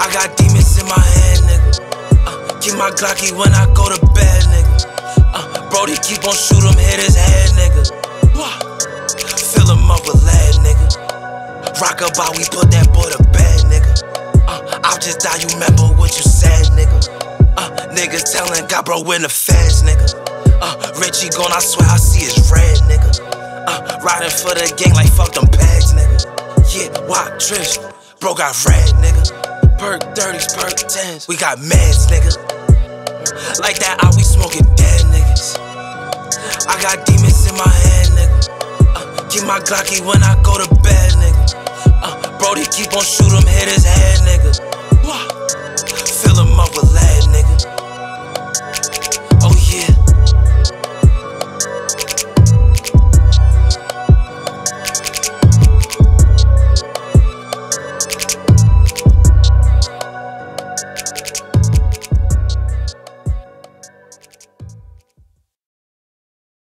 I got demons in my head, nigga. Uh, keep my Glocky when I go to bed, nigga. Uh, Brody keep on shoot him, hit his head, nigga. Fill him up with lead, nigga. Rock about, we put that boy to bed, nigga. Uh, I'll just die, you remember what you said, nigga. Uh, niggas telling God, bro, in the feds, nigga. Uh, Richie gone, I swear I see his red, nigga. Uh, riding for the gang like fuck them pegs, nigga. Yeah, why Trish? Bro got red, nigga perk 30s, perk 10s. We got meds, nigga. Like that, I we smoking dead niggas. I got demons in my head, nigga. Uh, keep my Glocky when I go to bed, nigga. Uh, Brody keep on shoot him, hit his head, nigga. Wah. Fill him up with lead, nigga. Oh yeah.